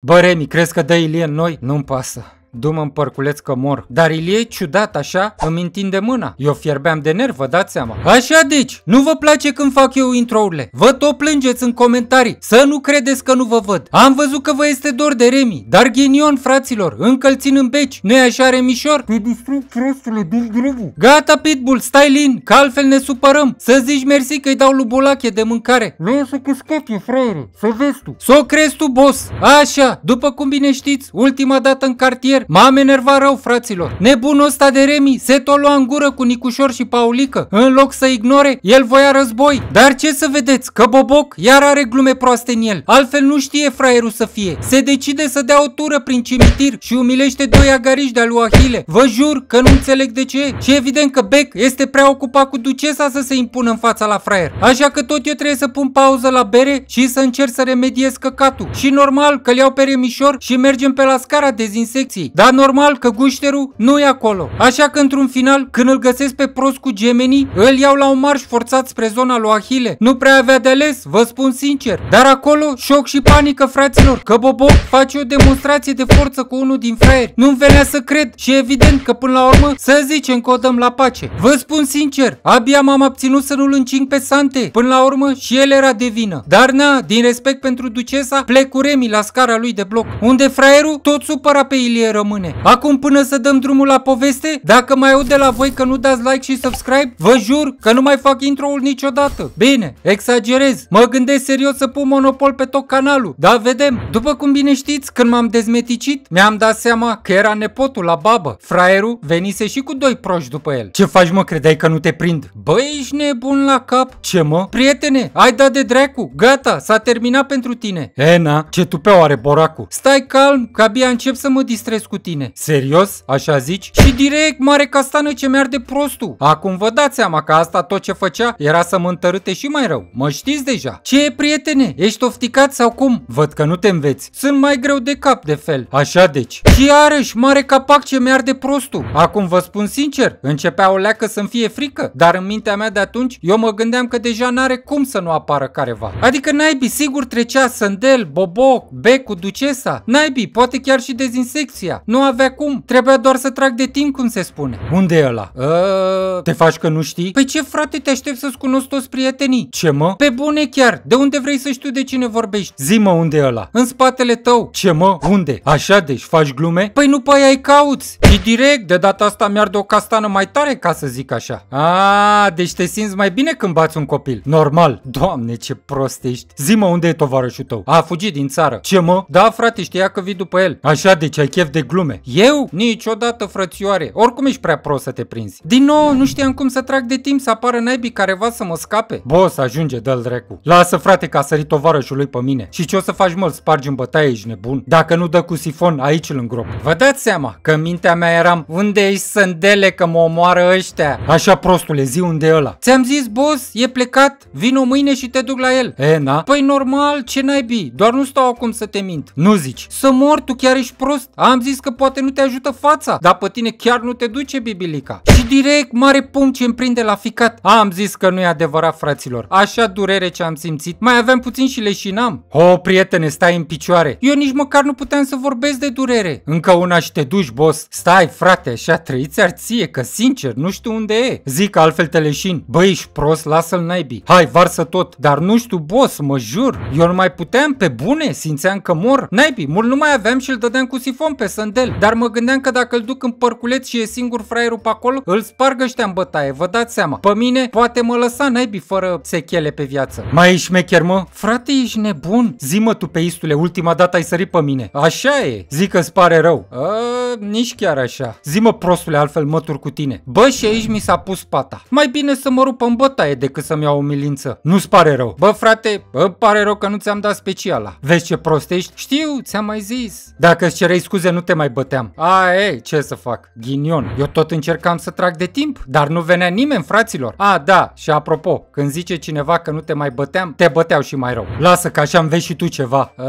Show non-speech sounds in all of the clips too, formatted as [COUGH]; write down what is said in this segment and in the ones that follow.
Bă, Remi, crezi că dă Ilie în noi? Nu-mi pasă. Du-mă în părculeț că mor. Dar Ilie, ciudat așa, îmi întinde mâna. Eu fierbeam de nerv, vă dați seama. Așa deci, nu vă place când fac eu intro-urile. Vă tot plângeți în comentarii. Să nu credeți că nu vă văd. Am văzut că vă este dor de Remi. Dar ghinion, fraților, încă țin în beci. Nu-i așa, Remișor? Te distrug prostule, dă drumul. Gata, Pitbull, stai lin, că altfel ne supărăm. Să zici mersi că-i dau lui Bolache de mâncare. Lasă că scapie, fraiere, să vezi tu. S-o crezi tu, boss. Așa, după cum bine știți, ultima dată în cartier, m-am enervat rău, fraților. Nebunul ăsta de Remi se tot lua în gură cu Nicușor și Paulică. În loc să ignore, el voia război. Dar ce să vedeți, că Boboc iar are glume proaste în el. Altfel nu știe fraierul să fie. Se decide să dea o tură prin cimitir și umilește doi agariși de-a lui Ahile. Vă jur că nu înțeleg de ce. Și evident că Beck este prea ocupat cu ducesa să se impună în fața la fraier. Așa că tot eu trebuie să pun pauză la bere și să încerc să remediez căcatul. Și normal că le iau pe remișor și mergem pe la scara dezinsecției. Dar normal că gușterul nu e acolo. Așa că într-un final, când îl găsesc pe prost cu gemenii, îl iau la un marș forțat spre zona lui Ahile. Nu prea avea de ales, vă spun sincer. Dar acolo, șoc și panică, fraților, că Bobo face o demonstrație de forță cu unul din fraieri. Nu-mi venea să cred și evident că până la urmă să zicem că o dăm la pace. Vă spun sincer, abia m-am abținut să nu-l încing pe Sante. Până la urmă și el era de vină. Dar na, din respect pentru ducesa, plec cu Remi la scara lui de bloc, unde fraierul tot supăra pe Ilie rămâne. Acum până să dăm drumul la poveste, dacă mai aud de la voi că nu dați like și subscribe, vă jur că nu mai fac intro-ul niciodată. Bine, exagerez. Mă gândesc serios să pun monopol pe tot canalul. Da, vedem. După cum bine știți, când m-am dezmeticit, mi-am dat seama că era nepotul la babă. Fraierul venise și cu doi proști după el. Ce faci mă, credeai că nu te prind? Băi, ești nebun la cap. Ce mă? Prietene, ai dat de dracu. Gata, s-a terminat pentru tine. Ena, ce tupeu are boracu. Stai calm, că abia încep să mă distrez cu tine. Serios? Așa zici? Și direct, mare castană ce mi-arde prostul. Acum vă dați seama că asta tot ce făcea era să mă întărâte și mai rău. Mă știți deja. Ce e, prietene? Ești ofticat sau cum? Văd că nu te înveți. Sunt mai greu de cap de fel. Așa deci. Și iarăși, mare capac ce mi-arde prostul. Acum vă spun sincer, începea o leacă să-mi fie frică, dar în mintea mea de atunci eu mă gândeam că deja n-are cum să nu apară careva. Adică naibii, sigur trecea Sândel, Boboc, Becu, Ducesa. Naibii, poate chiar și dezinsecția. Nu avea cum. Trebuia doar să trag de timp, cum se spune. Unde e ăla? Uh, te faci că nu știi? Păi ce frate, te aștept să-ți cunosc toți prietenii. Ce mă? Pe bune chiar. De unde vrei să știu de cine vorbești? Zi mă, unde e ăla? În spatele tău. Ce mă? Unde? Așa deci, faci glume? Păi nu pe aia ai cauți. Și direct, de data asta mi-ar de o castană mai tare, ca să zic așa. A, deci te simți mai bine când bați un copil. Normal. Doamne, ce prost ești. Zi mă, unde e tovarășul tău? A fugit din țară. Ce mă? Da, frate, știa că vii după el. Așa deci, ai chef de glume. Eu? Niciodată, frățioare. Oricum ești prea prost să te prinzi. Din nou, nu știam cum să trag de timp să apară naibii careva să mă scape. Boss, ajunge, dă-l dracu. Lasă, frate, că a sărit tovarășul lui pe mine. Și ce o să faci, mă, îl spargi în bătaie, ești nebun? Dacă nu dă cu sifon, aici îl îngrop. Vă dați seama că în mintea mea eram, unde ești sândele că mă omoară ăștia? Așa, prostule, zi unde e ăla. Ți-am zis, boss, e plecat, vino mâine și te duc la el. E, na? Păi normal, ce naibii, doar nu stau acum să te mint. Nu zici. Să mor, tu chiar ești prost. Am zis că poate nu te ajută fața, dar pe tine chiar nu te duce bibilica. Și direct, mare punct ce îmi prinde la ficat. Am zis că nu e adevărat, fraților. Așa durere ce am simțit. Mai aveam puțin și leșinam. O, prietene, stai în picioare. Eu nici măcar nu puteam să vorbesc de durere. Încă una și te duci, boss. Stai, frate, așa trăiți arție, că sincer, nu știu unde e. Zic altfel te leșin. Băi, ești prost, lasă-l naibii. Hai, varsă tot. Dar nu știu, boss, mă jur. Eu nu mai puteam pe bune, simțeam că mor. Naibii, mult nu mai aveam și îl dădeam cu sifon pe sândel. Dar mă gândeam că dacă îl duc în părculeț și e singur fraierul pe acolo, îl sparg ăștia în bătaie, vă dați seama. Pe mine poate mă lăsa naibii fără sechele pe viață. Mai ești șmecher, mă? Frate, ești nebun? Zi mă tu pe istule, ultima dată ai sărit pe mine. Așa e. Zic că îți pare rău. A, nici chiar așa. Zi mă prostule, altfel mă tur cu tine. Bă, și aici mi s-a pus pata. Mai bine să mă rup în bătaie decât să-mi iau o milință. Nu-ți pare rău. Bă, frate, îmi pare rău că nu ți-am dat speciala. Vezi ce prostești? Știu, ți-am mai zis. Dacă îți cerei scuze, nu te mai băteam. A, ei, ce să fac? Ghinion. Eu tot încercam să trag de timp, dar nu venea nimeni, fraților. A, da, și apropo, când zice cineva că nu te mai băteam, te băteau și mai rău. Lasă că așa înveți și tu ceva. A,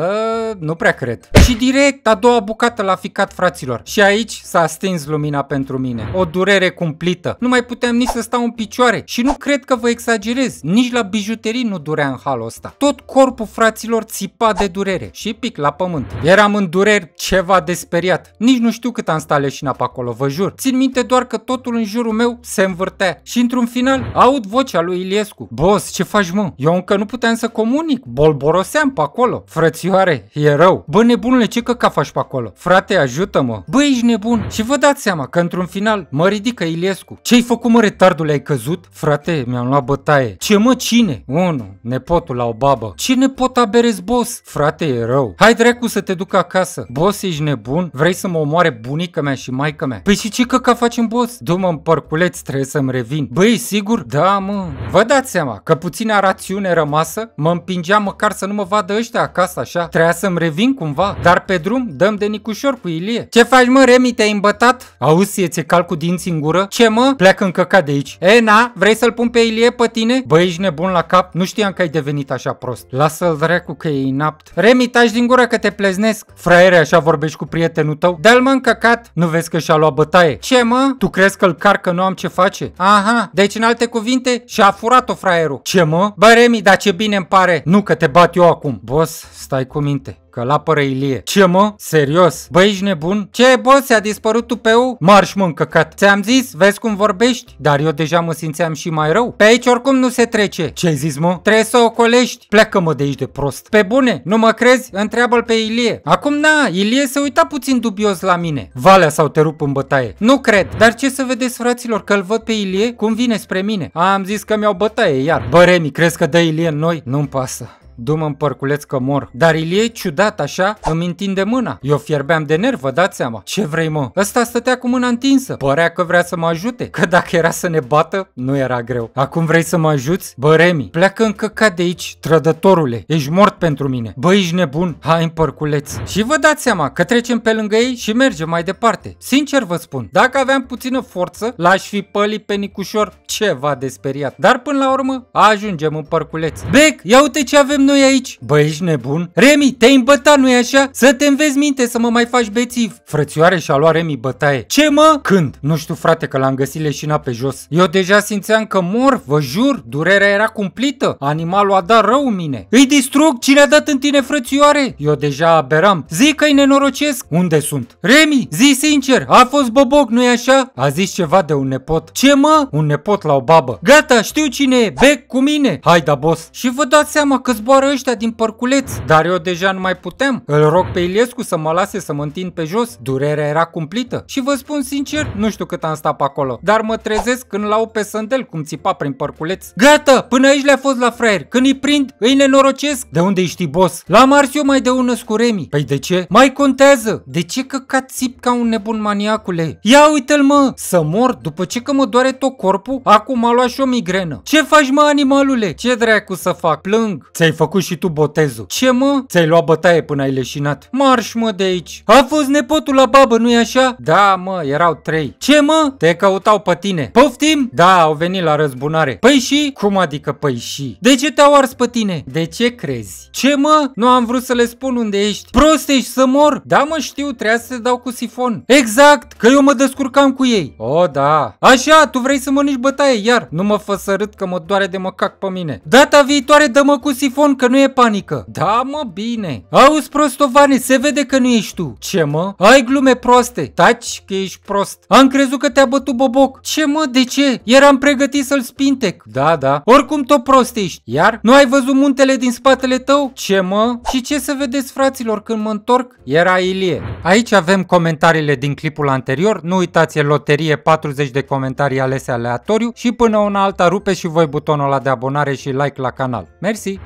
nu prea cred. Și direct, a doua bucată la ficat, fraților. Și aici s-a stins lumina pentru mine. O durere cumplită. Nu mai puteam nici să stau în picioare. Și nu cred că vă exagerez. Nici la bijuterii nu durea în halul ăsta. Tot corpul fraților țipa de durere. Și pic la pământ. Eram în dureri ceva de speriat. Nici nu știu cât am stat leșina pe acolo, vă jur. Țin minte doar că totul în jurul meu se învârtea. Și într-un final aud vocea lui Iliescu. Boss, ce faci mă? Eu încă nu puteam să comunic. Bolboroseam pe acolo. Frățioare, e rău. Bă, nebunule, ce căca faci pe acolo? Frate, ajută-mă. Bă, ești nebun. Și vă dați seama că într-un final mă ridică Iliescu. Ce-ai făcut, mă, retardule, ai căzut? Frate, mi-am luat bătaie. Ce mă, cine? Unu, nepotul la o babă. Ce nepot aberezi, boss? Frate, e rău. Hai dracu să te duc acasă. Boss, ești nebun? Vrei să mă omoare bunica mea și maica mea? Păi și ce căca facem, boss? Du-mă în părculeț, trebuie să-mi revin. Băi, sigur? Da, mă. Vă dați seama că puțina rațiune rămasă mă împingea măcar să nu mă vadă ăștia acasă așa. Trebuia să-mi revin cumva. Dar pe drum dăm de Nicușor cu Ilie. Ce faci mă, Remi, te-ai îmbătat? Auzi, ție cal cu dinți în gură? Ce mă? Pleacă în căcat de aici. E, na, vrei să-l pun pe Ilie pe tine? Băi, ești nebun la cap? Nu știam că ai devenit așa prost. Lasă-l dracu că e inapt. Remi, taci din gură că te pleznesc. Fraiere, așa vorbești cu prietenul tău? Dă-l mă în căcat. Nu vezi că și-a luat bătaie. Ce mă? Tu crezi că-l car că nu am ce face? Aha, deci în alte cuvinte și-a furat-o fraierul. Ce mă? Bă, Remi, dar ce bine îmi pare. Nu că te bat eu acum. Boss, stai cu minte că la apără Ilie. Ce mă? Serios? Bă, ești nebun? Ce, boss, a dispărut tupeu? Marș mă încăcat. Ți-am zis, vezi cum vorbești? Dar eu deja mă simțeam și mai rău. Pe aici oricum nu se trece. Ce ai zis, mă? Trebuie să o colești. Pleacă-mă de aici de prost. Pe bune, nu mă crezi? Întreabă-l pe Ilie. Acum na, Ilie se uita puțin dubios la mine. Valea sau te rup în bătaie. Nu cred. Dar ce să vedeți, fraților, că-l văd pe Ilie cum vine spre mine. Am zis că mi-au bătaie iar. Bă, Remi, crezi că dă Ilie în noi? Nu-mi pasă du-mă în părculeț că mor. Dar Ilie, ciudat așa, îmi întinde mâna. Eu fierbeam de nerv, vă dați seama. Ce vrei, mă? Ăsta stătea cu mâna întinsă. Părea că vrea să mă ajute. Că dacă era să ne bată, nu era greu. Acum vrei să mă ajuți? Bă, Remi, pleacă în căcat de aici, trădătorule. Ești mort pentru mine. Bă, ești nebun. Hai în părculeț. Și vă dați seama că trecem pe lângă ei și mergem mai departe. Sincer vă spun, dacă aveam puțină forță, l-aș fi pălit pe Nicușor ceva de speriat. Dar până la urmă, ajungem în părculeț. Bec, ia uite ce avem noi aici? Bă, ești nebun? Remi, te-ai îmbătat, nu-i așa? Să te înveți minte să mă mai faci bețiv. Frățioare și-a luat Remi bătaie. Ce mă? Când? Nu știu, frate, că l-am găsit leșina pe jos. Eu deja simțeam că mor, vă jur, durerea era cumplită. Animalul a dat rău în mine. Îi distrug, cine a dat în tine, frățioare? Eu deja aberam. Zic că-i nenorocesc. Unde sunt? Remi, zi sincer, a fost boboc, nu-i așa? A zis ceva de un nepot. Ce mă? Un nepot la o babă. Gata, știu cine e, bec cu mine. Hai da, boss. Și vă dați seama că zboară ăștia din părculeț, dar eu deja nu mai puteam. Îl rog pe Iliescu să mă lase să mă întind pe jos. Durerea era cumplită. Și vă spun sincer, nu știu cât am stat pe acolo, dar mă trezesc când l-au pe sândel cum țipa prin părculeț. Gata, până aici le-a fost la fraier. Când îi prind, îi nenorocesc. De unde știi, boss? La mars eu mai de ună cu Remi. Păi de ce? Mai contează. De ce că ca țip ca un nebun maniacule? Ia uite-l mă, să mor după ce că mă doare tot corpul, acum a luat și o migrenă. Ce faci mă animalule? Ce dracu să fac? Plâng. Ți-ai făcut și tu botezul. Ce mă? Ți-ai luat bătaie până ai leșinat. Marș mă de aici. A fost nepotul la babă, nu-i așa? Da mă, erau trei. Ce mă? Te căutau pe tine. Poftim? Da, au venit la răzbunare. Păi și? Cum adică păi și? De ce te-au ars pe tine? De ce crezi? Ce mă? Nu am vrut să le spun unde ești. Prost ești să mor? Da mă știu, trebuia să te dau cu sifon. Exact, că eu mă descurcam cu ei. O, da. Așa, tu vrei să mănânci bătaie, iar nu mă fă să râd că mă doare de mă cac pe mine. Data viitoare dă-mă cu sifon că nu e panică. Da, mă, bine. Auzi, prostovane, se vede că nu ești tu. Ce, mă? Ai glume proste. Taci că ești prost. Am crezut că te-a bătut boboc. Ce, mă, de ce? Eram pregătit să-l spintec. Da, da. Oricum tot prost ești. Iar? Nu ai văzut muntele din spatele tău? Ce, mă? Și ce să vedeți, fraților, când mă întorc? Era Ilie. Aici avem comentariile din clipul anterior. Nu uitați, e loterie 40 de comentarii alese aleatoriu și până una alta rupe și voi butonul ăla de abonare și like la canal. Mersi! Uh,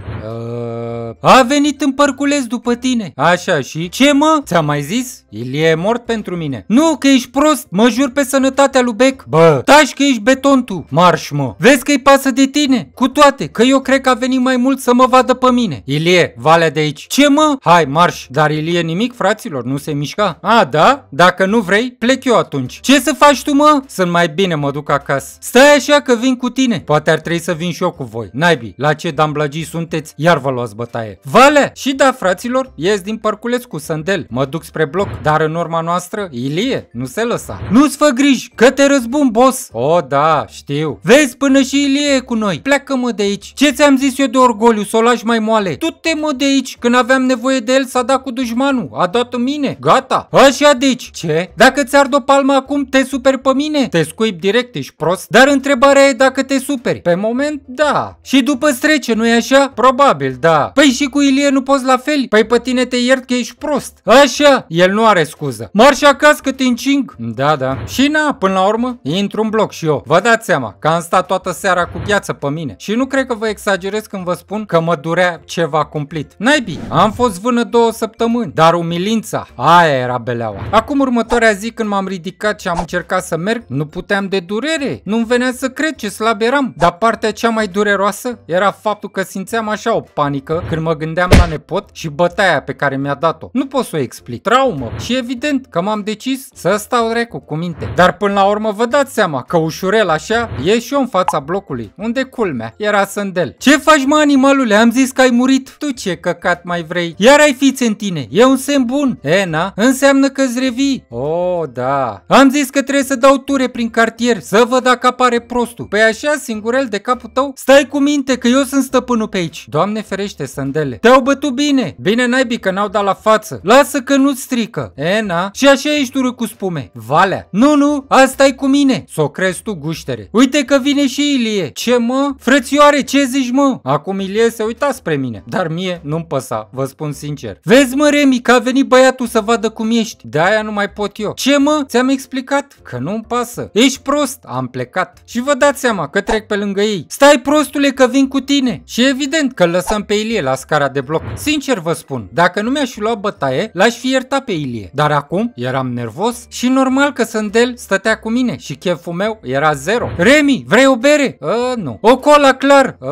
a venit în părculeț după tine. Așa și? Ce mă? Ți-am mai zis? Ilie e mort pentru mine. Nu, că ești prost. Mă jur pe sănătatea lui Bec. Bă, tași că ești beton tu. Marș, mă. Vezi că-i pasă de tine. Cu toate, că eu cred că a venit mai mult să mă vadă pe mine. Ilie, valea de aici. Ce mă? Hai, marș. Dar Ilie nimic, fraților, nu se mișca. A, da? Dacă nu vrei, plec eu atunci. Ce să faci tu, mă? Sunt mai bine, mă duc acasă. Stai așa că vin cu tine. Poate ar trebui să vin și eu cu voi. Naibii, la ce damblagii sunteți, iar vă luați bătaie. Bătaie. Valea! Și da, fraților, ies din parculeț cu sandel, mă duc spre bloc, dar în urma noastră, Ilie, nu se lăsa. Nu-ți fă griji, că te răzbun, boss! O, da, știu. Vezi, până și Ilie e cu noi. Pleacă-mă de aici. Ce ți-am zis eu de orgoliu, să o lași mai moale? Tu te mă de aici, când aveam nevoie de el, s-a dat cu dușmanul, a dat în mine, gata. Așa deci, ce? Dacă ți-ar o palmă acum, te superi pe mine? Te scuip direct, ești prost. Dar întrebarea e dacă te superi. Pe moment, da. Și după strece, nu-i așa? Probabil, da. Păi și cu Ilie nu poți la fel? Păi pe tine te iert că ești prost. Așa, el nu are scuză. Marș acasă că te încing. Da, da. Și na, până la urmă, intru în bloc și eu. Vă dați seama că am stat toată seara cu gheață pe mine. Și nu cred că vă exagerez când vă spun că mă durea ceva cumplit. Naibii, am fost vână două săptămâni, dar umilința, aia era beleaua. Acum următoarea zi când m-am ridicat și am încercat să merg, nu puteam de durere. Nu-mi venea să cred ce slab eram. Dar partea cea mai dureroasă era faptul că simțeam așa o panică când mă gândeam la nepot și bătaia pe care mi-a dat-o. Nu pot să o explic. Traumă. Și evident că m-am decis să stau recu cu minte. Dar până la urmă vă dați seama că ușurel așa e și eu în fața blocului, unde culmea era sândel. Ce faci mă animalule? Am zis că ai murit. Tu ce căcat mai vrei? Iar ai fiți în tine. E un semn bun. E, na? Înseamnă că-ți revii. Oh, da. Am zis că trebuie să dau ture prin cartier, să văd dacă apare prostul. Păi așa, singurel de capul tău? Stai cu minte că eu sunt stăpânul pe aici. Doamne ferește, sândele. Te-au bătut bine. Bine naibii că n-au dat la față. Lasă că nu-ți strică. E, na? Și așa ești urât cu spume. Valea. Nu, nu, asta e cu mine. S-o crezi tu, guștere. Uite că vine și Ilie. Ce mă? Frățioare, ce zici mă? Acum Ilie se uita spre mine. Dar mie nu-mi păsa, vă spun sincer. Vezi mă, Remi, că a venit băiatul să vadă cum ești. De aia nu mai pot eu. Ce mă? Ți-am explicat? Că nu-mi pasă. Ești prost. Am plecat. Și vă dați seama că trec pe lângă ei. Stai prostule că vin cu tine. Și evident că lăsăm pe Ilie la scara de bloc. Sincer vă spun, dacă nu mi-aș fi luat bătaie, l-aș fi iertat pe Ilie. Dar acum eram nervos și normal că Sândel stătea cu mine și cheful meu era zero. Remi, vrei o bere? Uh, nu. O cola, clar? Uh,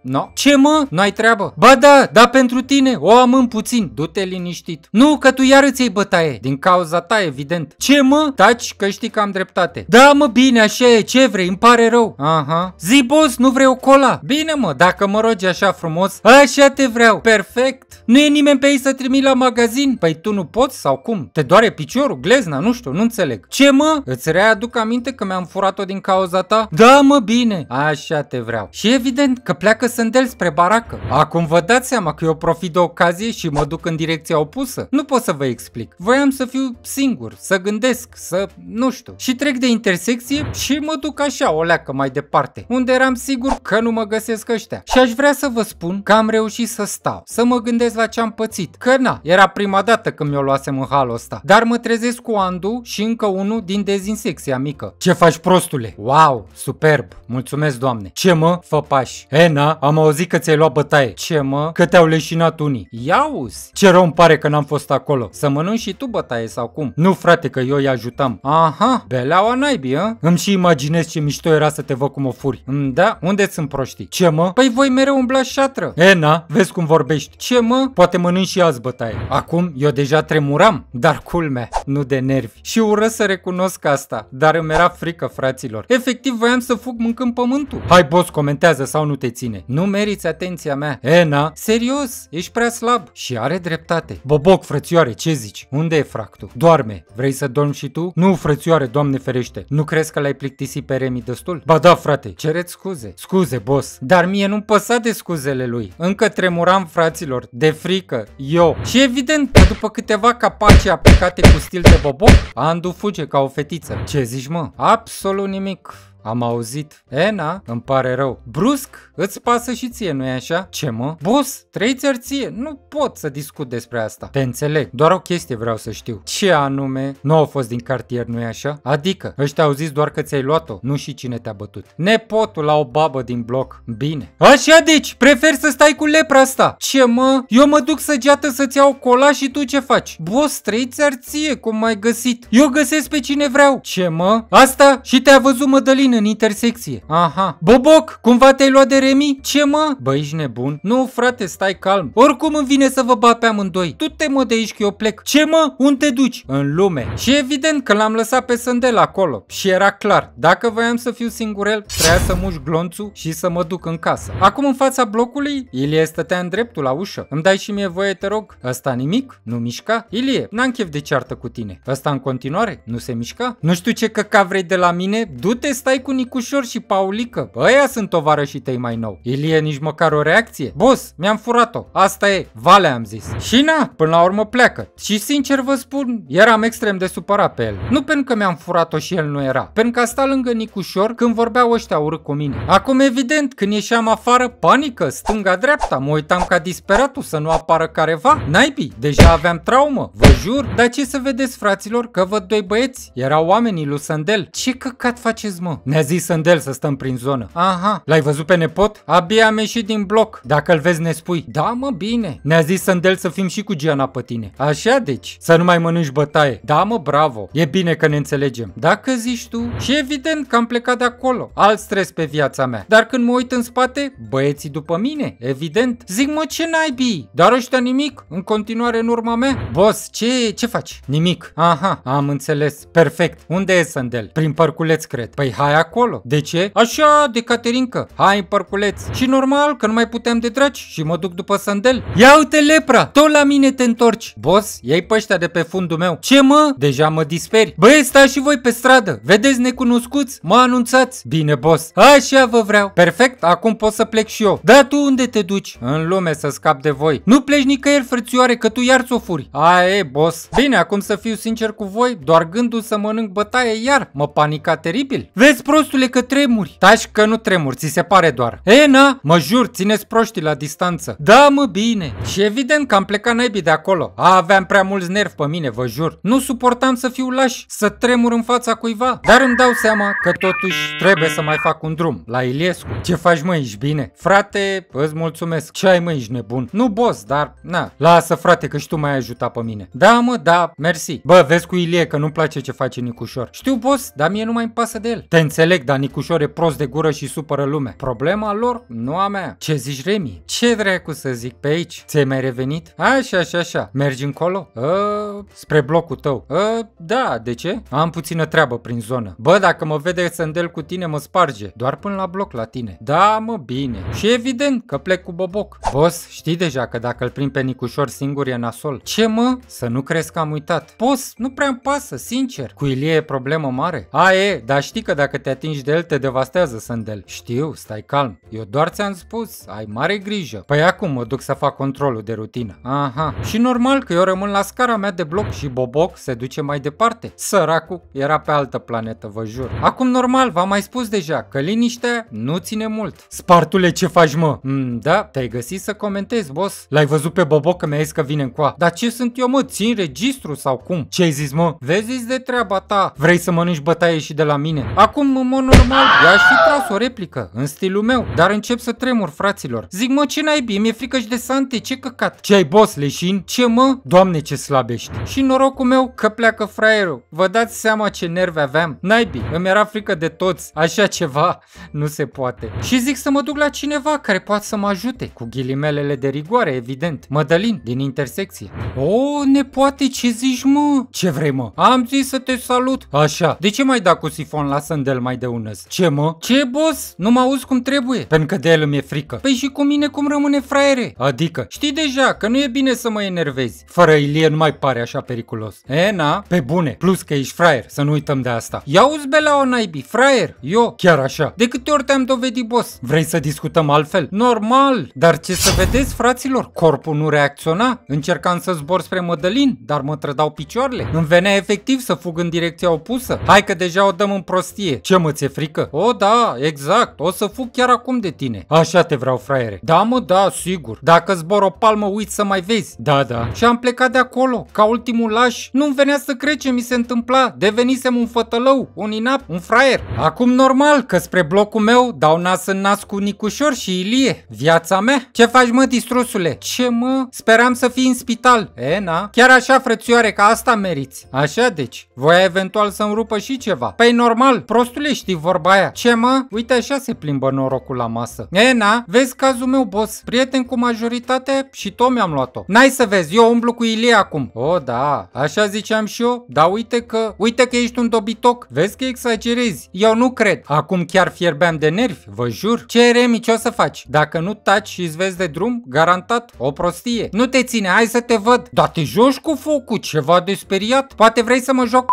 nu. No. Ce mă? Nu ai treabă. Ba da, dar pentru tine o am în puțin. Du-te liniștit. Nu, că tu iar îți iei bătaie. Din cauza ta, evident. Ce mă? Taci că știi că am dreptate. Da, mă, bine, așa e. Ce vrei? Îmi pare rău. Aha. Zi, boss, nu vrei o cola? Bine, mă, dacă mă rogi așa frumos, așa te vreau. Perfect. Nu e nimeni pe ei să trimit la magazin? Păi tu nu poți sau cum? Te doare piciorul, glezna, nu știu, nu înțeleg. Ce mă? Îți readuc aminte că mi-am furat-o din cauza ta? Da, mă, bine. Așa te vreau. Și evident că pleacă sândel spre baracă. Acum vă dați seama că eu profit de ocazie și mă duc în direcția opusă. Nu pot să vă explic. Voiam să fiu singur, să gândesc, să... nu știu. Și trec de intersecție și mă duc așa o leacă mai departe, unde eram sigur că nu mă găsesc ăștia. Și aș vrea să vă spun că am reușit să stau, să mă gândesc la ce am pățit. Că na, era prima dată când mi-o luasem în halul ăsta. Dar mă trezesc cu Andu și încă unul din dezinsecția mică. Ce faci prostule? Wow, superb. Mulțumesc, doamne. Ce mă? Fă pași. Ena, am auzit că ți-ai luat bătaie. Ce mă? Că te-au leșinat unii. Ia uzi. Ce rău îmi pare că n-am fost acolo. Să mănânci și tu bătaie sau cum? Nu, frate, că eu îi ajutam. Aha, beleaua naibii, a? Îmi și imaginez ce mișto era să te văd cum o furi. Mm, da? Unde sunt proștii? Ce mă? Păi voi mereu umblați șatră. Ena, vezi cum vorbești. Ce mă? Poate mănânci și azi bătaie. Acum, eu deja tremuram, dar culmea, nu de nervi. Și ură să recunosc asta, dar îmi era frică, fraților. Efectiv, voiam să fug mâncând pământul. Hai, boss, comentează sau nu te ține. Nu meriți atenția mea. Ena, serios, ești prea slab. Și are dreptate. Boboc, frățioare, ce zici? Unde e fractul? Doarme. Vrei să dormi și tu? Nu, frățioare, doamne ferește. Nu crezi că l-ai plictisit pe Remi destul? Ba da, frate, cereți scuze. Scuze, boss. Dar mie nu-mi păsa de scuzele lui. Încă tremuram, fraților, de frică. Eu. Și evident că după câteva capace aplicate cu stil de boboc, Andu fuge ca o fetiță. Ce zici, mă? Absolut nimic. Am auzit. Ena, îmi pare rău. Brusc, îți pasă și ție, nu-i așa? Ce mă? Boss, trei ție. Nu pot să discut despre asta. Te înțeleg. Doar o chestie vreau să știu. Ce anume? Nu au fost din cartier, nu-i așa? Adică, ăștia au zis doar că ți-ai luat-o, nu și cine te-a bătut. Nepotul la o babă din bloc. Bine. Așa deci, prefer să stai cu lepra asta. Ce mă? Eu mă duc săgeată să-ți iau cola și tu ce faci? Boss, trei ție, cum m-ai găsit? Eu găsesc pe cine vreau. Ce mă? Asta și te-a văzut Mădălin în intersecție. Aha. Boboc, cumva te-ai luat de Remi? Ce mă? Bă, ești nebun? Nu, frate, stai calm. Oricum îmi vine să vă bat pe amândoi. Tu te mă de aici că eu plec. Ce mă? Unde te duci? În lume. Și evident că l-am lăsat pe Sândel acolo. Și era clar. Dacă voiam să fiu singurel, trebuia să mușc glonțul și să mă duc în casă. Acum în fața blocului, Ilie stătea în dreptul la ușă. Îmi dai și mie voie, te rog? Ăsta nimic? Nu mișca? Ilie, n-am chef de ceartă cu tine. Ăsta în continuare? Nu se mișca? Nu știu ce căca vrei de la mine? Du-te, stai cu Nicușor și Paulică. Ăia sunt tovarășii tăi mai nou. Ilie nici măcar o reacție? Boss, mi-am furat-o. Asta e. Vale am zis. Și na, până la urmă pleacă. Și sincer vă spun, eram extrem de supărat pe el. Nu pentru că mi-am furat-o și el nu era. Pentru că a stat lângă Nicușor când vorbeau ăștia urât cu mine. Acum evident, când ieșeam afară, panică, stânga-dreapta, mă uitam ca disperatul să nu apară careva. Naibii, deja aveam traumă, vă jur. Dar ce să vedeți, fraților, că văd doi băieți. Erau oamenii lui Sandel. Ce căcat faceți, mă? Ne-a zis Sandel să stăm prin zonă. Aha, l-ai văzut pe nepot? Abia am ieșit din bloc. Dacă îl vezi, ne spui. Da, mă, bine. Ne-a zis Sandel să fim și cu Giana pe tine. Așa deci, să nu mai mănânci bătaie. Da, mă, bravo. E bine că ne înțelegem. Dacă zici tu, și evident că am plecat de acolo. Alt stres pe viața mea. Dar când mă uit în spate, băieții după mine, evident. Zic, mă, ce naibii? Dar ăștia nimic? În continuare în urma mea? Boss, ce, ce faci? Nimic. Aha, am înțeles. Perfect. Unde e Sandel? Prin parculeț, cred. Păi hai acolo. De ce? Așa, de Caterinca. Hai în parculeț. Și normal că nu mai puteam de dragi și mă duc după Sandel. Ia uite lepra, tot la mine te întorci. Boss, iei pe ăștia de pe fundul meu. Ce mă? Deja mă disperi. Băi, stați și voi pe stradă. Vedeți necunoscuți? Mă anunțați. Bine, boss. Așa vă vreau. Perfect, acum pot să plec și eu. Da, tu unde te duci? În lume să scap de voi. Nu pleci nicăieri, frățioare, că tu iar ți-o furi. Aia e, boss. Bine, acum să fiu sincer cu voi, doar gândul să mănânc bătaie iar mă panica teribil. Vezi, prostule, că tremuri. Taci că nu tremuri, ți se pare doar. E, na, mă jur, țineți proștii la distanță. Da, mă, bine. Și evident că am plecat naibii de acolo. A, aveam prea mulți nervi pe mine, vă jur. Nu suportam să fiu laș, să tremur în fața cuiva. Dar îmi dau seama că totuși trebuie să mai fac un drum la Iliescu. Ce faci, mă, ești bine? Frate, îți mulțumesc. Ce ai, mă, ești nebun? Nu, boss, dar, na, lasă, frate, că și tu m-ai ajutat pe mine. Da, mă, da, mersi. Bă, vezi cu Ilie că nu-mi place ce face Nicușor. Știu, boss, dar mie nu mai îmi pasă de el. Te înțeleg, dar Nicușor e prost de gură și supără lumea. Problema lor, nu a mea. Ce zici, Remi? Ce dracu să zic pe aici? Ți-ai mai revenit? Așa, așa, așa. Mergi încolo? Uh, spre blocul tău. Uh, da, de ce? Am puțină treabă prin zonă. Bă, dacă mă vede Sandel cu tine, mă sparge. Doar până la bloc la tine. Da, mă, bine. Și evident că plec cu Boboc. Boss, știi deja că dacă îl prind pe Nicușor singur e nasol. Ce mă? Să nu crezi că am uitat. Boss, nu prea îmi pasă, sincer. Cu Ilie e problemă mare. A, e, dar știi că dacă te atingi de el, te devastează Sandel. Știu, stai calm. Eu doar ți-am spus, ai mare grijă. Păi acum mă duc să fac controlul de rutină. Aha. Și normal că eu rămân la scara mea de bloc și Boboc se duce mai departe. Săracul era pe altă planetă, vă jur. Acum normal, v-am mai spus deja că liniștea nu ține mult. Spartule, ce faci, mă? Mm, da, te-ai găsit să comentezi, boss. L-ai văzut pe Boboc că mi-a zis că vine în coa. Dar ce sunt eu, mă? Țin registru sau cum? Ce ai zis, mă? Vezi de treaba ta. Vrei să mănânci bătaie și de la mine? Acum, în mod normal, i-aș fi tras o replică, în stilul meu, dar încep să tremur, fraților. Zic, mă, ce naibii, mi-e frică și de sante, ce căcat. Ce ai, boss, leșin? Ce, mă? Doamne, ce slabești. Și norocul meu că pleacă fraierul. Vă dați seama ce nervi aveam? Naibii, îmi era frică de toți. Așa ceva [LAUGHS] nu se poate. Și zic să mă duc la cineva care poate să mă ajute, cu ghilimelele de rigoare, evident. Mădălin, din intersecție. O, ne poate, ce zici, mă? Ce vrei, mă? Am zis să te salut. Așa, de ce mai da cu sifon la sândel mai de unăs? Ce, mă? Ce, boss? Nu mă auzi cum trebuie? Pentru că de el îmi e frică. Păi și cu mine cum rămâne fraiere? Adică, știi deja că nu e bine să mă enervezi. Fără Ilie nu mai pare așa periculos. E, na, pe bune. Plus că ești fraier, să nu uităm de asta. Ia uzi la o naibii, fraier, eu, chiar așa. De câte ori te-am dovedit, boss? Vrei să discutăm altfel? Normal, dar ce să vedeți, fraților? Corpul nu reacționa. Încercam să zbor spre Mădălin, dar mă trădau picioarele. Îmi venea efectiv să fug în direcția opusă. Hai că deja o dăm în prostie. Ce mă ți-e frică? O, da, exact. O să fug chiar acum de tine. Așa te vreau, fraiere. Da, mă, da, sigur. Dacă zbor o palmă, uiți să mai vezi. Da, da. Și am plecat de acolo, ca ultimul laș. Nu-mi venea să cred ce mi se întâmpla. Devenisem un fătălău, un inap, un fraier. Acum normal că spre blocul meu dau nas în nas cu Nicușor și Ilie. Viața mea. Ce faci, mă, distrusule? Ce, mă? Speram să fii în spital. E, na? Chiar așa, frățioare, că asta meriți. Așa, deci. Voia eventual să-mi rupă și ceva. Păi normal, prostule Prostule, știi vorba aia? Ce mă? Uite așa se plimbă norocul la masă. E, na, vezi cazul meu, boss. Prieten cu majoritate și tot mi-am luat-o. N-ai să vezi, eu umblu cu Ilie acum. O, da, așa ziceam și eu, dar uite că, uite că ești un dobitoc. Vezi că exagerezi. Eu nu cred. Acum chiar fierbeam de nervi, vă jur. Ce, Remi, ce o să faci? Dacă nu taci și îți vezi de drum, garantat, o prostie. Nu te ține, hai să te văd. Dar te joci cu focul, ceva de speriat. Poate vrei să mă joc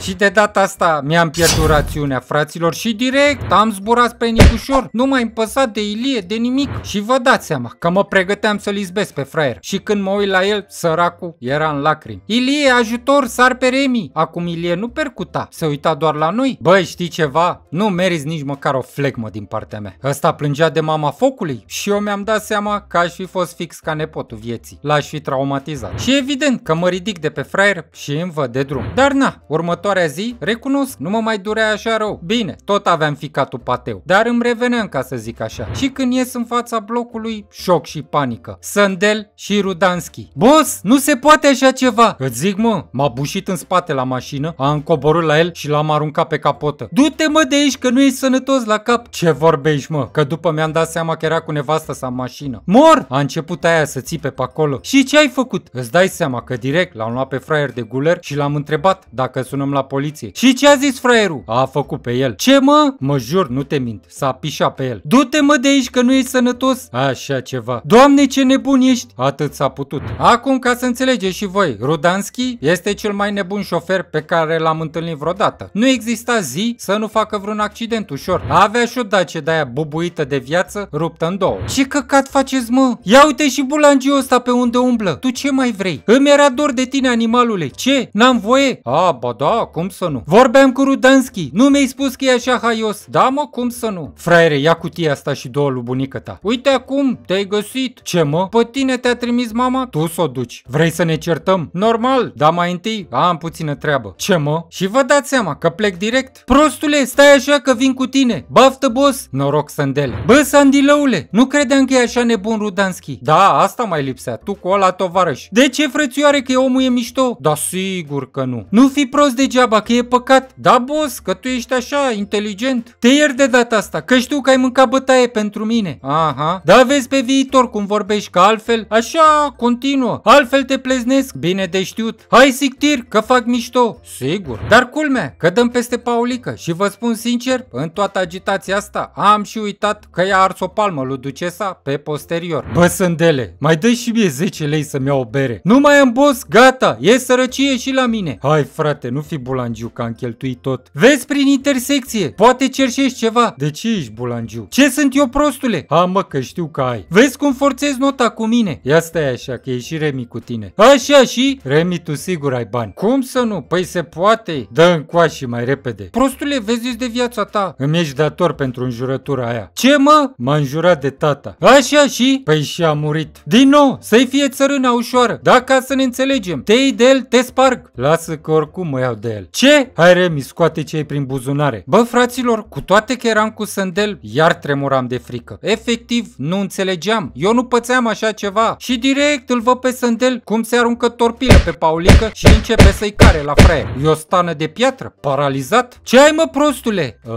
și de data asta mi-am pierdut rațiunea, fraților, și direct am zburat pe Nicușor. Nu m-a împăsat de Ilie, de nimic. Și vă dați seama că mă pregăteam să-l izbesc pe fraier. Și când mă uit la el, săracul era în lacrimi. Ilie, ajutor, sar pe Remi. Acum Ilie nu percuta, se uita doar la noi. Băi, știi ceva? Nu meriți nici măcar o flegmă din partea mea. Ăsta plângea de mama focului și eu mi-am dat seama că aș fi fost fix ca nepotul vieții. L-aș fi traumatizat. Și evident că mă ridic de pe fraier și îmi văd de drum. Dar na, urmă următoarea zi, recunosc, nu mă mai durea așa rău. Bine, tot aveam ficatul pateu, dar îmi reveneam ca să zic așa. Și când ies în fața blocului, șoc și panică. Sandel și Rudanski. Boss, nu se poate așa ceva! Îți zic mă, m-a bușit în spate la mașină, a încoborât la el și l-am aruncat pe capotă. Du-te mă de aici că nu ești sănătos la cap. Ce vorbești mă, că după mi-am dat seama că era cu nevasta sa în mașină. Mor! A început aia să țipe pe acolo. Și ce ai făcut? Îți dai seama că direct l-am luat pe fraier de guler și l-am întrebat dacă sună sunăm la poliție. Și ce a zis fraierul? A făcut pe el. Ce mă? Mă jur, nu te mint. S-a pișat pe el. Du-te mă de aici că nu ești sănătos. Așa ceva. Doamne ce nebun ești. Atât s-a putut. Acum ca să înțelegeți și voi, Rudanski este cel mai nebun șofer pe care l-am întâlnit vreodată. Nu exista zi să nu facă vreun accident ușor. Avea și o dace de aia bubuită de viață ruptă în două. Ce căcat faceți mă? Ia uite și bulangiul ăsta pe unde umblă. Tu ce mai vrei? Îmi era dor de tine animalule. Ce? N-am voie? A, ba da, da, cum să nu? Vorbeam cu Rudanski. Nu mi-ai spus că e așa haios. Da, mă, cum să nu? Fraiere, ia cutia asta și două lui bunica ta. Uite acum, te-ai găsit. Ce, mă? Pe tine te-a trimis mama? Tu s-o duci. Vrei să ne certăm? Normal, dar mai întâi am puțină treabă. Ce, mă? Și vă dați seama că plec direct? Prostule, stai așa că vin cu tine. Baftă, boss. Noroc, Sandele. Bă, Sandilăule, nu credeam că e așa nebun Rudanski. Da, asta mai lipsea. Tu cu ăla tovarăș. De ce, frățioare, că omul e mișto? Da, sigur că nu. Nu fi prost degeaba, că e păcat. Da, boss, că tu ești așa, inteligent. Te iert de data asta, că știu că ai mâncat bătaie pentru mine. Aha. Da, vezi pe viitor cum vorbești, că altfel, așa, continuă. Altfel te pleznesc. Bine de știut. Hai, sictir, că fac mișto. Sigur. Dar culmea, că dăm peste Paulică și vă spun sincer, în toată agitația asta, am și uitat că i-a ars o palmă lui Ducesa pe posterior. Bă, sândele, mai dă și mie 10 lei să-mi iau o bere. Nu mai am boss, gata, e sărăcie și la mine. Hai, frate, nu fi bulangiu că am cheltuit tot. Vezi prin intersecție, poate cerșești ceva. De ce ești bulangiu? Ce sunt eu prostule? Ha mă că știu că ai. Vezi cum forțezi nota cu mine. Ia stai așa că e și Remi cu tine. Așa și? Remi tu sigur ai bani. Cum să nu? Păi se poate. Dă în și mai repede. Prostule, vezi de viața ta. Îmi ești dator pentru înjurătura aia. Ce mă? M-a înjurat de tata. Așa și? Păi și a murit. Din nou, să-i fie țărâna ușoară. Dacă să ne înțelegem. Te iei de el, te sparg. Lasă că oricum mă iau de el. Ce? Hai Remi, scoate ce ai prin buzunare. Bă, fraților, cu toate că eram cu Sandel, iar tremuram de frică. Efectiv, nu înțelegeam. Eu nu pățeam așa ceva. Și direct îl văd pe Sandel cum se aruncă torpilă pe Paulică și începe să-i care la fraier. E o stană de piatră, paralizat. Ce ai mă, prostule? Uh...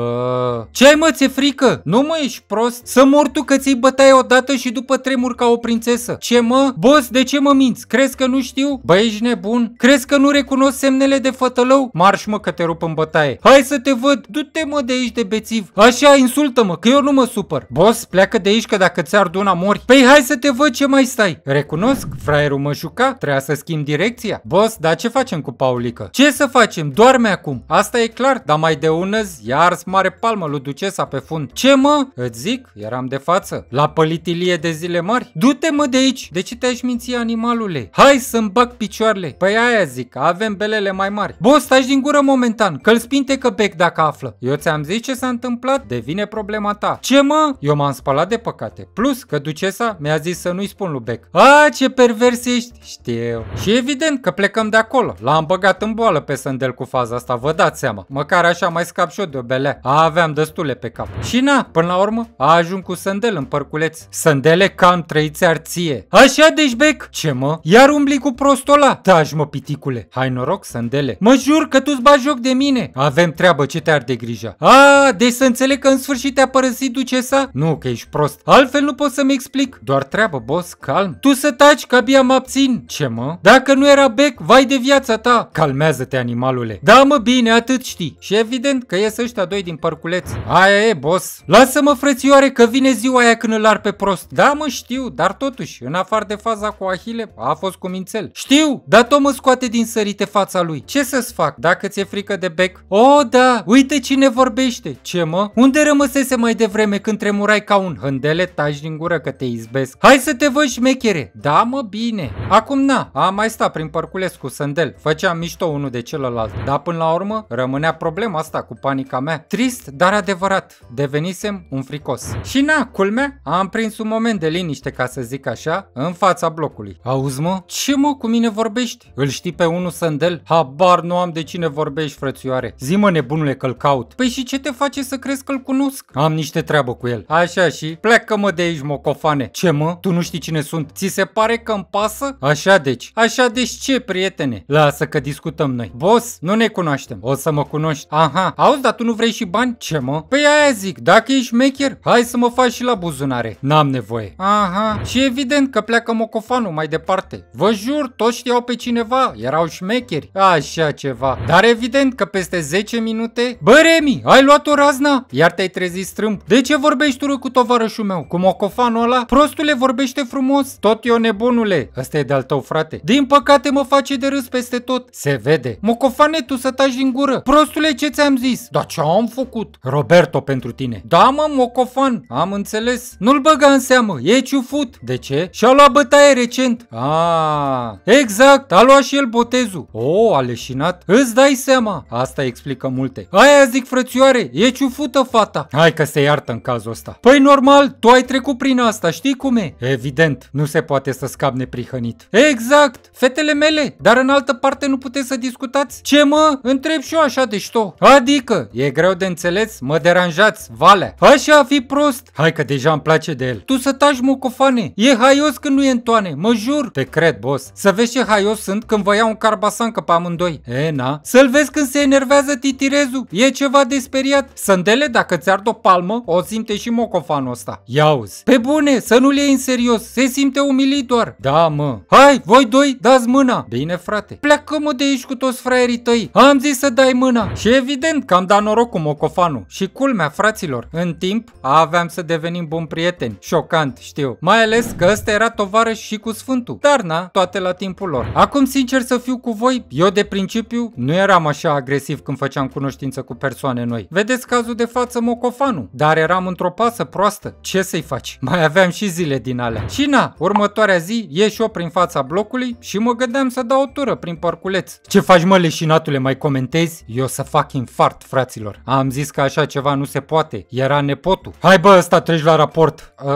Ce ai mă, ți frică? Nu mă, ești prost? Să mor tu că ți-ai bătaie odată și după tremur ca o prințesă. Ce mă? Boss, de ce mă minți? Crezi că nu știu? Bă, ești nebun? Crezi că nu recunosc semnele de fătălău? Marș mă că te rup în bătaie. Hai să te văd, du-te mă de aici de bețiv. Așa, insultă-mă, că eu nu mă supăr. Boss, pleacă de aici că dacă ți-ar una mori. Păi hai să te văd ce mai stai. Recunosc, fraierul mă juca, trebuia să schimb direcția. Boss, dar ce facem cu Paulică? Ce să facem? Doarme acum. Asta e clar, dar mai de unăzi iar mare palmă lui Ducesa pe fund. Ce mă? Îți zic, eram de față. La pălitilie de zile mari. Du-te mă de aici. De ce te-aș minți animalule? Hai să-mi bag picioarele. Păi aia zic, avem belele mai mari. Boss, stai din gură momentan, că îl spinte că bec dacă află. Eu ți-am zis ce s-a întâmplat, devine problema ta. Ce mă? Eu m-am spălat de păcate. Plus că ducesa mi-a zis să nu-i spun lui Bec. A, ce pervers ești! Știu. Și evident că plecăm de acolo. L-am băgat în boală pe Sandel cu faza asta, vă dați seama. Măcar așa mai scap și eu de o belea. A, aveam destule pe cap. Și na, până la urmă, a ajuns cu Sandel în părculeț. Sandele cam trăiți arție. Așa deci Bec? Ce mă? Iar umbli cu prostul ăla? Taci mă, piticule. Hai noroc, Sandele. Mă jur că tu-ți bagi joc de mine. Avem treabă, ce te arde grija? A, deci să înțeleg că în sfârșit te-a părăsit ducesa? Nu, că ești prost. Altfel nu pot să-mi explic. Doar treabă, boss, calm. Tu să taci, că abia mă abțin. Ce mă? Dacă nu era bec, vai de viața ta. Calmează-te, animalule. Da, mă, bine, atât știi. Și evident că ies ăștia doi din parculeț. Aia e, boss. Lasă-mă, frățioare, că vine ziua aia când îl ar pe prost. Da, mă, știu, dar totuși, în afară de faza cu Ahile, a fost cu mințel. Știu, dar tot mă scoate din sărite fața lui. Ce să-ți fac, dacă ți-e frică de bec? O, da, uite cine vorbește. Ce, mă? Unde rămăsese mai devreme când tremurai ca un hândele? Taci din gură că te izbesc. Hai să te văd șmechere. Da, mă, bine. Acum na, am mai stat prin parcules cu Sândel. Făceam mișto unul de celălalt. Dar până la urmă, rămânea problema asta cu panica mea. Trist, dar adevărat. Devenisem un fricos. Și na, culmea, am prins un moment de liniște, ca să zic așa, în fața blocului. Auzi, mă? Ce mă, cu mine vorbești? Îl știi pe unul Sândel? Habar nu am de cine vorbești, frățioare. Zi mă, nebunule, că-l caut. Păi și ce te face să crezi că-l cunosc? Am niște treabă cu el. Așa și? Plecă mă de aici, mocofane. Ce mă? Tu nu știi cine sunt? Ți se pare că îmi pasă? Așa deci. Așa deci ce, prietene? Lasă că discutăm noi. Boss, nu ne cunoaștem. O să mă cunoști. Aha. Auzi, dar tu nu vrei și bani? Ce mă? Păi aia zic, dacă ești mecher, hai să mă faci și la buzunare. N-am nevoie. Aha. Și evident că pleacă mocofanul mai departe. Vă jur, toți știau pe cineva. Erau șmecheri. Așa ceva. Dar evident că peste 10 minute... Bă, Remi, ai luat o razna? Iar te-ai trezit strâmb. De ce vorbești tu cu tovarășul meu? Cu mocofanul ăla? Prostule, vorbește frumos. Tot eu nebunule. Ăsta e de-al tău, frate. Din păcate mă face de râs peste tot. Se vede. Mocofane, tu să taci din gură. Prostule, ce ți-am zis? Dar ce am făcut? Roberto pentru tine. Da, mă, mocofan. Am înțeles. Nu-l băga în seamă. E ciufut. De ce? Și-a luat bătaie recent. Ah, exact. A luat și el botezul. O, a leșinat. Îți dai seama. Asta explică multe. Aia zic, frățioare. E ciufută fata. Hai că se iartă în cazul ăsta. Păi normal, tu ai trecut prin asta, știi cum e? Evident, nu se poate să scap neprihănit. Exact, fetele mele, dar în altă parte nu puteți să discutați? Ce mă? Întreb și eu așa de șto. Adică, e greu de înțeles? Mă deranjați, valea. Așa fi prost. Hai că deja îmi place de el. Tu să taci mocofane. E haios când nu e în toane, mă jur. Te cred, boss. Să vezi ce haios sunt când vă iau un carbasancă pe amândoi. E, na. Să-l vezi când se enervează titirezul. E ceva de speriat. Sândele, dacă ți-ard o palmă, o simte și mocofanul ăsta. Iauzi. Pe bune, să nu-l iei în serios. Se simte umilit doar. Da, mă. Hai, voi doi, dați mâna. Bine, frate. Pleacă mă de aici cu toți fraierii tăi. Am zis să dai mâna. Și evident că am dat noroc cu mocofanul. Și culmea, fraților, în timp aveam să devenim buni prieteni. Șocant, știu. Mai ales că ăsta era tovarăș și cu Sfântul. Dar na, toate la timpul lor. Acum, sincer să fiu cu voi, eu de principiu nu eram așa agresiv când făceam cunoștință cu persoane noi. Vedeți cazul de față Mocofanu, dar eram într-o pasă proastă. Ce să-i faci? Mai aveam și zile din alea. Și na, următoarea zi ieși eu prin fața blocului și mă gândeam să dau o tură prin parculeț. Ce faci mă leșinatule, mai comentezi? Eu să fac infart, fraților. Am zis că așa ceva nu se poate. Era nepotul. Hai bă, ăsta treci la raport. Uh,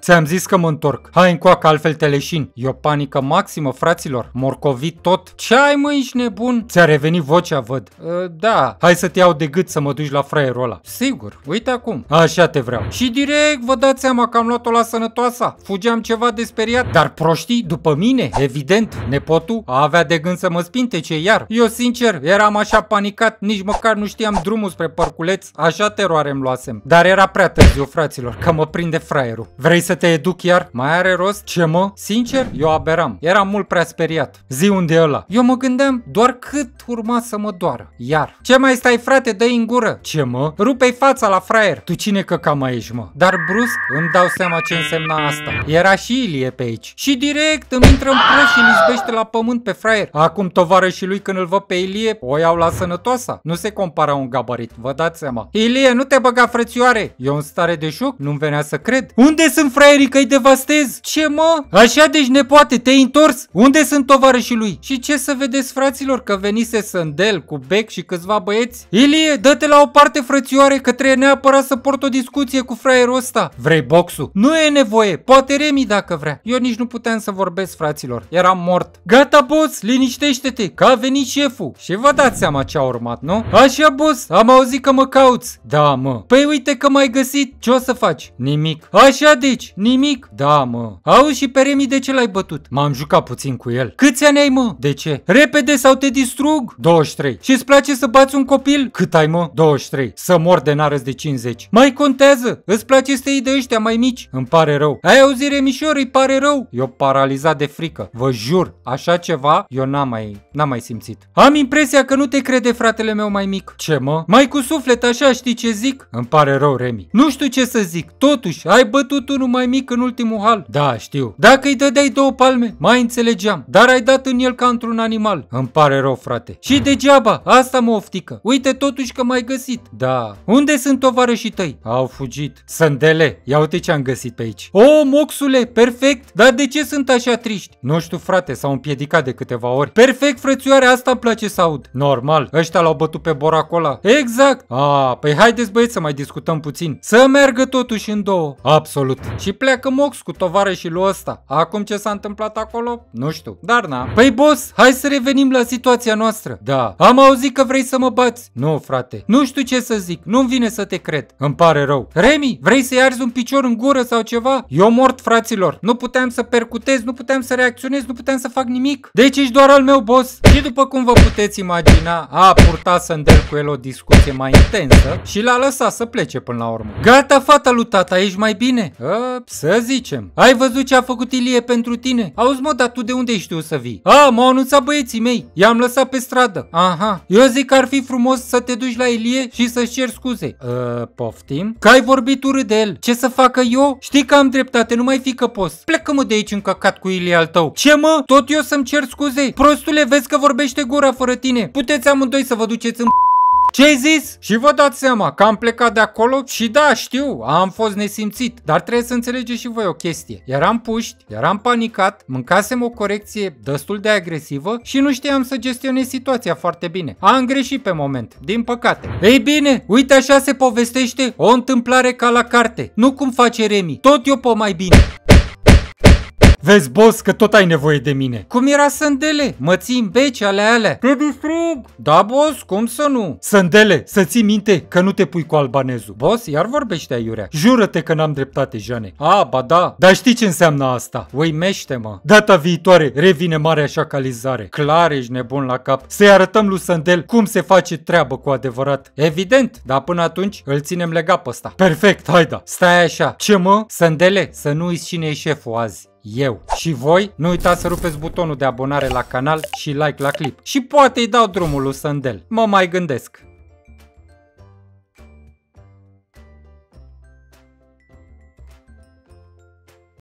ți-am zis că mă întorc. Hai încoacă, altfel te leșin. E o panică maximă, fraților. Morcovit tot. Ce ai mă, ești nebun? Ți-a revenit vocea, văd. Uh, da. Hai să te iau de gât să mă duci la fraierul ăla. Sigur, uite acum. Așa te vreau. Și direct vă dați seama că am luat-o la sănătoasa. Fugeam ceva de speriat. Dar proștii, după mine, evident, nepotul a avea de gând să mă spintece iar. Eu sincer, eram așa panicat, nici măcar nu știam drumul spre parculeț, așa teroare îmi luasem. Dar era prea târziu, fraților, că mă prinde fraierul. Vrei să te educ iar? Mai are rost? Ce mă? Sincer, eu aberam. Eram mult prea speriat. Zi unde e ăla? Eu mă gândeam doar cât urma să mă doară. Iar. Ce mai stai, frate? dă în gură. Ce mă? Rupe-i fața la fraier. Tu cine că cam aici, mă? Dar brusc îmi dau seama ce însemna asta. Era și Ilie pe aici. Și direct îmi intră în prăș și îl izbește la pământ pe fraier. Acum tovarășii lui când îl văd pe Ilie, o iau la sănătoasa. Nu se compara un gabarit, vă dați seama. Ilie, nu te băga frățioare. Eu în stare de șoc, nu-mi venea să cred. Unde sunt fraierii că-i devastez? Ce mă? Așa deci nepoate, te-ai întors? Unde sunt tovarășii lui? Și ce să vedeți fraților că venise Sândel cu Bec și câțiva băieți? Ilie, dă-te la o parte frățioare că trebuie neapărat să port o discuție cu fraierul ăsta. Vrei boxul? Nu e nevoie, poate Remi dacă vrea. Eu nici nu puteam să vorbesc fraților, eram mort. Gata boss, liniștește-te, că a venit șeful. Și vă dați seama ce a urmat, nu? Așa boss, am auzit că mă cauți. Da mă. Păi uite că m-ai găsit, ce o să faci? Nimic. Așa deci, nimic? Da mă. Auzi și pe Remi de ce l-ai bătut? M-am jucat puțin cu el. Câți ani ai mă? De ce? Repede sau te distrug? 23. Și îți place să bați un copil? Cât ai mă? 23. Să mor de narăs de 50. Mai contează. Îți place să te iei de ăștia mai mici? Îmi pare rău. Ai auzit remișor, îi pare rău. Eu paralizat de frică. Vă jur, așa ceva eu n-am mai, n-am mai simțit. Am impresia că nu te crede fratele meu mai mic. Ce mă? Mai cu suflet așa știi ce zic? Îmi pare rău, Remi. Nu știu ce să zic. Totuși, ai bătut unul mai mic în ultimul hal. Da, știu. Dacă îi dădeai două palme, mai înțelegeam. Dar ai dat în el ca într-un animal. Îmi pare rău, frate. Și degeaba, asta mă oftică. Uite totuși că m-ai găsit. Da. Unde sunt tovarășii tăi? Au fugit. Sândele, ia uite ce am găsit pe aici. O, moxule, perfect. Dar de ce sunt așa triști? Nu știu, frate, s-au împiedicat de câteva ori. Perfect, frățioare, asta îmi place să aud. Normal, ăștia l-au bătut pe Boracola. Exact. A, păi haideți băieți să mai discutăm puțin. Să meargă totuși în două. Absolut. Și pleacă Mox cu tovarășii lui ăsta. Acum ce s-a întâmplat acolo? Nu știu. Dar na. Păi boss, hai să revenim la situația noastră. Da. Am auzit că vrei să mă bați. Nu, frate. Nu știu ce să zic. Nu-mi vine să te cred. Îmi pare rău. Remi, vrei să-i arzi un picior în gură sau ceva? Eu mort, fraților. Nu puteam să percutez, nu puteam să reacționez, nu puteam să fac nimic. Deci ești doar al meu boss. Și după cum vă puteți imagina, a purtat Sandel cu el o discuție mai intensă și l-a lăsat să plece până la urmă. Gata, fata lui tata, ești mai bine? A, să zicem. Ai văzut ce a făcut Ilie pentru tine? Auzi mă, dar tu de unde ești tu să vii? A, m-au anunțat băieții mei. I-am lăsat pe stradă. Aha. Eu zic că ar fi frumos să te duci la Ilie și să-și cer scuze. Uh, poftim? Că ai vorbit urât de el. Ce să facă eu? Știi că am dreptate, nu mai fi că poți. Plecă mă de aici încăcat cu Ilie al tău. Ce mă? Tot eu să-mi cer scuze? Prostule, vezi că vorbește gura fără tine. Puteți amândoi să vă duceți în ce ai zis? Și vă dați seama că am plecat de acolo și da, știu, am fost nesimțit, dar trebuie să înțelegeți și voi o chestie. Eram puști, eram panicat, mâncasem o corecție destul de agresivă și nu știam să gestionez situația foarte bine. Am greșit pe moment, din păcate. Ei bine, uite așa se povestește o întâmplare ca la carte, nu cum face Remi, tot eu pot mai bine. Vezi, boss, că tot ai nevoie de mine. Cum era Sândele? Mă țin beci ale alea. Te distrug! Da, boss, cum să nu? Sândele, să ții minte că nu te pui cu albanezul. Boss, iar vorbește aiurea. Jură-te că n-am dreptate, Jane. A, ba da. Dar știi ce înseamnă asta? Uimește-mă. Data viitoare revine marea șacalizare. Clar ești nebun la cap. Să-i arătăm lui Sândel cum se face treabă cu adevărat. Evident, dar până atunci îl ținem legat pe ăsta. Perfect, haida. Stai așa. Ce mă? Sândele, să nu uiți cine e șeful azi eu. Și voi, nu uitați să rupeți butonul de abonare la canal și like la clip. Și poate îi dau drumul lui Sandel. Mă mai gândesc.